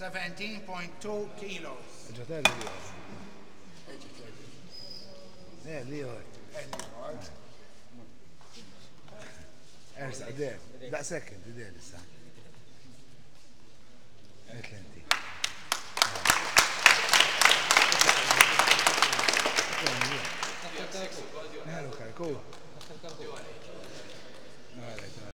17.2 kilos. Ġa tali li għor. Eh, li għor. Ersa, eh, eh, there, da second, de, lissa. Eklenti. Nħalu kalku. Għalek, għalek.